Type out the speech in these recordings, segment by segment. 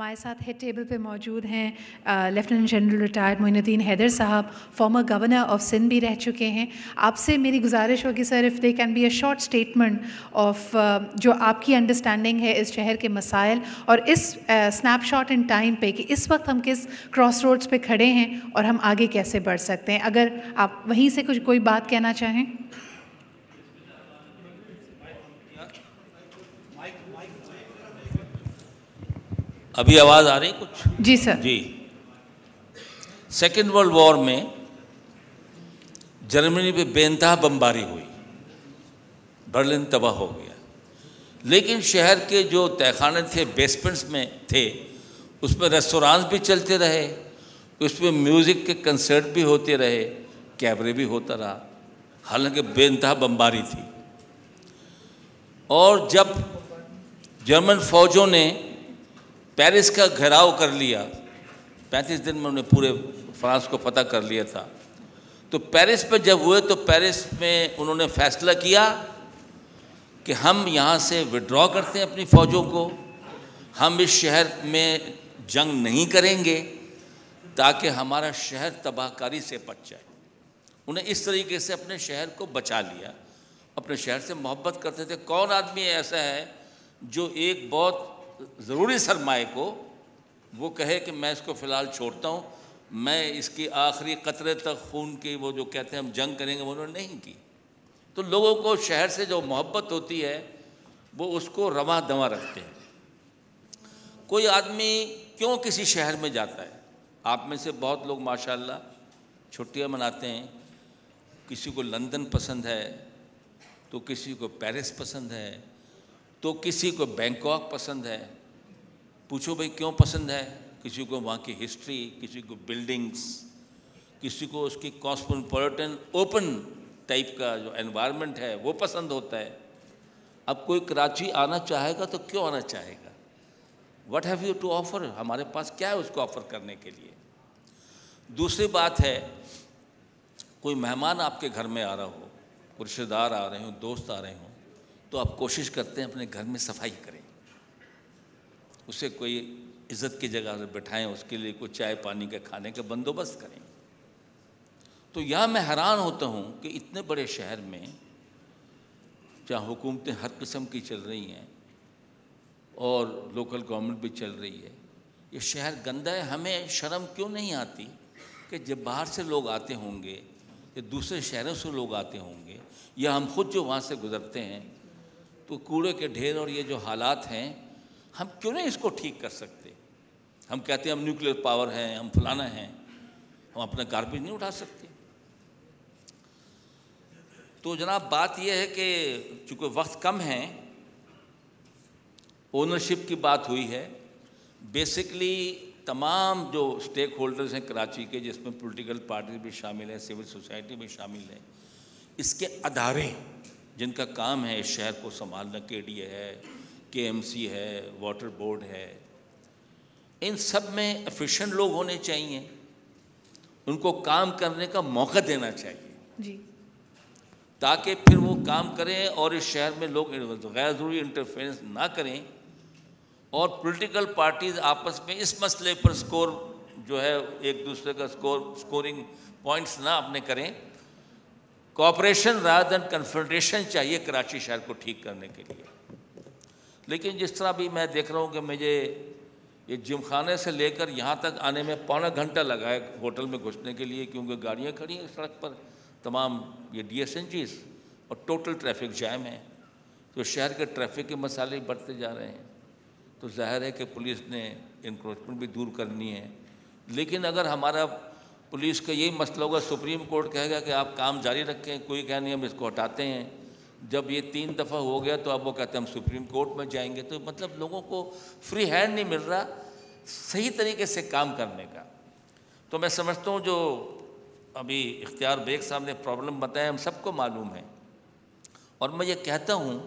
हमारे साथ head table पे मौजूद हैं lieutenant general retired Moinuddin Haider साहब फॉर्मर गवर्नर ऑफ़ सिंध भी रह चुके हैं। आपसे मेरी गुजारिश होगी sir if they can be a short statement of जो आपकी अंडरस्टैंडिंग है इस शहर के मसाइल और इस स्नैपशॉट इन टाइम पे कि इस वक्त हम किस क्रॉस रोड्स पे खड़े हैं और हम आगे कैसे बढ़ सकते हैं। अगर आप वहीं से कुछ, कोई बात कहना चाहें? अभी आवाज़ आ रही कुछ? जी सर। जी। सेकेंड वर्ल्ड वॉर में जर्मनी पे बेनतहा बमबारी हुई। बर्लिन तबाह हो गया। लेकिन शहर के जो तहखाने थे बेसमेंट्स में थे उसमें रेस्टोरेंट्स भी चलते रहे उसमें म्यूज़िक के कंसर्ट भी होते रहे कैबरे भी होता रहा। हालाँकि बेनतहा बमबारी थी। और जब जर्मन फौजों ने पेरिस का घेराव कर लिया। पैंतीस दिन में उन्हें पूरे फ्रांस को फतह कर लिया था। तो पेरिस पर जब हुए तो पेरिस में उन्होंने फैसला किया कि हम यहाँ से विड्रॉ करते हैं अपनी फ़ौजों को। हम इस शहर में जंग नहीं करेंगे ताकि हमारा शहर तबाहकारी से बच जाए। उन्हें इस तरीके से अपने शहर को बचा लिया। अपने शहर से मोहब्बत करते थे। कौन आदमी ऐसा है जो एक बहुत ज़रूरी सरमाए को, वो कहे कि मैं इसको फ़िलहाल छोड़ता हूँ, मैं इसकी आखिरी कतरे तक खून की वो जो कहते हैं हम जंग करेंगे, वो उन्होंने नहीं की। तो लोगों को शहर से जो मोहब्बत होती है, वो उसको रवा दवा रखते हैं। कोई आदमी क्यों किसी शहर में जाता है? आप में से बहुत लोग, माशाल्लाह, छुट्टियाँ मनाते हैं। किसी को लंदन पसंद है तो किसी को पेरिस पसंद है तो किसी को बैंकॉक पसंद है? पूछो भाई, क्यों पसंद है? किसी को वहाँ की हिस्ट्री, किसी को बिल्डिंग्स, किसी को उसकी कॉस्मोपोलिटन ओपन टाइप का जो एनवायरनमेंट है, वो पसंद होता है। अब कोई कराची आना चाहेगा तो क्यों आना चाहेगा? What have you to offer हमारे पास क्या है उसको ऑफ़र करने के लिए? दूसरी बात है, कोई मेहमान आपके घर में आ रहा हो, रिश्तेदार आ रहे हो, दोस्त आ रहे हों तो आप कोशिश करते हैं अपने घर में सफ़ाई करें। उसे कोई इज़्ज़त की जगह से बैठाएँ, उसके लिए कोई चाय पानी के खाने का बंदोबस्त करें। तो यहाँ मैं हैरान होता हूँ कि इतने बड़े शहर में जहाँ हुकूमतें हर किस्म की चल रही हैं और लोकल गवर्नमेंट भी चल रही है, ये शहर गंदा है, हमें शर्म क्यों नहीं आती कि जब बाहर से लोग आते होंगे, या दूसरे शहरों से लोग आते होंगे, या हम खुद जो वहाँ से गुज़रते हैं कूड़े के ढेर और ये जो हालात हैं, हम क्यों नहीं इसको ठीक कर सकते? हम कहते हैं, हम न्यूक्लियर पावर हैं, हम फलाना हैं, हम अपना गार्बेज नहीं उठा सकते। तो जनाब, बात यह है कि चूँकि वक्त कम है ओनरशिप की बात हुई है बेसिकली तमाम जो स्टेक होल्डर्स हैं कराची के, जिसमें पॉलिटिकल पार्टी भी शामिल है सिविल सोसाइटी भी शामिल है, इसके अदारे जिनका काम है इस शहर को संभालना के डी है के एम सी है वाटर बोर्ड है इन सब में एफिशिएंट लोग होने चाहिए। उनको काम करने का मौका देना चाहिए। जी। ताकि फिर वो काम करें और इस शहर में लोग गैर ज़रूरी इंटरफेरेंस ना करें और पॉलिटिकल पार्टीज़ आपस में इस मसले पर स्कोर जो है एक दूसरे का स्कोर स्कोरिंग पॉइंट्स ना अपने करें। कॉपरेशन देन कन्फ्रंटेशन चाहिए कराची शहर को ठीक करने के लिए। लेकिन जिस तरह भी मैं देख रहा हूँ कि मुझे ये जिम खाने से लेकर यहाँ तक आने में पौना घंटा लगा है होटल में घुसने के लिए, क्योंकि गाड़ियाँ खड़ी हैं सड़क पर, तमाम ये डी एस और टोटल ट्रैफ़िक जैम है। तो शहर के ट्रैफ़िक के मसाले बढ़ते जा रहे हैं। तो ज़ाहिर है कि पुलिस ने इंक्रोचमेंट भी दूर करनी है। लेकिन अगर हमारा पुलिस का यही मसला होगा, सुप्रीम कोर्ट कहेगा कि आप काम जारी रखें, कोई कह नहीं हम इसको हटाते हैं। जब ये तीन दफ़ा हो गया तो अब वो कहते हैं हम सुप्रीम कोर्ट में जाएँगे। तो मतलब लोगों को फ्री हैंड नहीं मिल रहा सही तरीके से काम करने का। तो मैं समझता हूँ जो अभी इख्तियार बेग साहब ने प्रॉब्लम बताया, हम सबको मालूम है। और मैं ये कहता हूँ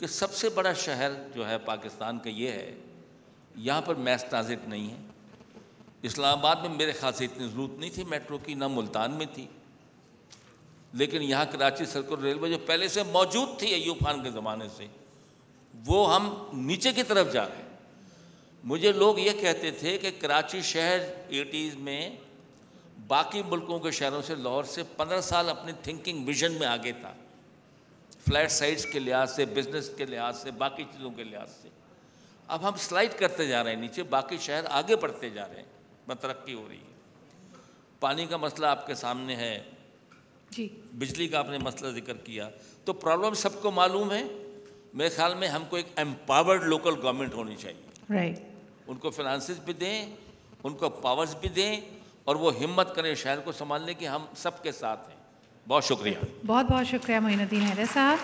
कि सबसे बड़ा शहर जो है पाकिस्तान का ये है, यहाँ पर मैस ट्रांजिट नहीं है। इस्लामाबाद में मेरे ख्याल से इतनी ज़रूरत नहीं थी, मेट्रो की, ना मुल्तान में थी। लेकिन यहाँ कराची सर्कुलर रेलवे जो पहले से मौजूद थी अयूब खान के ज़माने से, वो हम नीचे की तरफ़ जा रहे हैं। मुझे लोग ये कहते थे कि कराची शहर एटीज़ में बाकी मुल्कों के शहरों से, लाहौर से पंद्रह साल अपनी थिंकिंग विजन में आगे था। फ्लैट साइट्स के लिहाज से, बिज़नेस के लिहाज से, बाकी चीज़ों के लिहाज से। अब हम स्लाइड करते जा रहे हैं नीचे, बाकी शहर आगे बढ़ते जा रहे हैं। मैं तरक्की हो रही है। पानी का मसला आपके सामने है। जी। बिजली का आपने मसला ज़िक्र किया। तो प्रॉब्लम सबको मालूम है। मेरे ख्याल में हमको एक एम्पावर्ड लोकल गवर्नमेंट होनी चाहिए। राइट उनको फिनांसिस भी दें उनको पावर्स भी दें और वो हिम्मत करें शहर को संभालने की। हम सबके साथ हैं। बहुत शुक्रिया। बहुत बहुत शुक्रिया मोइनुद्दीन हैदर साहब।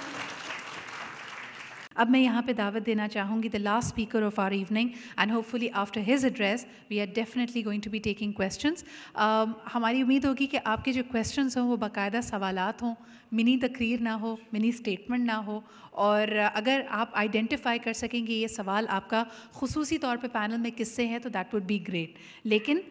अब मैं यहाँ पे दावत देना चाहूँगी the last speaker of our evening and hopefully after his address we are definitely going to be taking questions हमारी उम्मीद होगी कि आपके जो क्वेश्चंस हों, वो बाकायदा सवालात हों, मिनी तकरीर ना हो, मिनी स्टेटमेंट ना हो, और अगर आप आइडेंटिफाई कर सकेंगे ये सवाल आपका खसूसी तौर पे पैनल में किससे है तो दैट वुड बी ग्रेट लेकिन